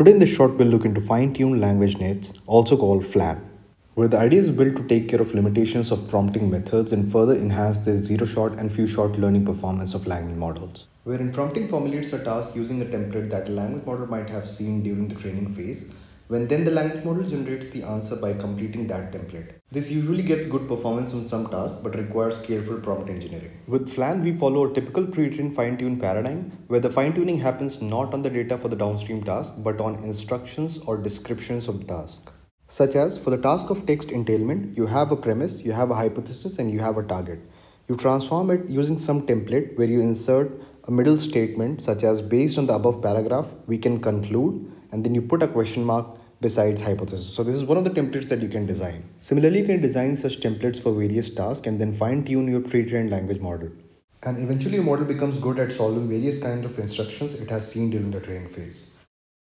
Today in this short we'll look into fine-tuned language nets, also called FLAN, where the idea is built to take care of limitations of prompting methods and further enhance the zero-shot and few-shot learning performance of language models. Wherein prompting formulates a task using a template that a language model might have seen during the training phase when then the language model generates the answer by completing that template. This usually gets good performance on some tasks but requires careful prompt engineering. With FLAN, we follow a typical pre-trained fine-tune paradigm where the fine-tuning happens not on the data for the downstream task but on instructions or descriptions of the task. Such as for the task of text entailment, you have a premise, you have a hypothesis and you have a target. You transform it using some template where you insert a middle statement such as based on the above paragraph, we can conclude and then you put a question mark besides hypothesis. So this is one of the templates that you can design. Similarly, you can design such templates for various tasks and then fine tune your pre-trained language model. And eventually your model becomes good at solving various kinds of instructions it has seen during the training phase.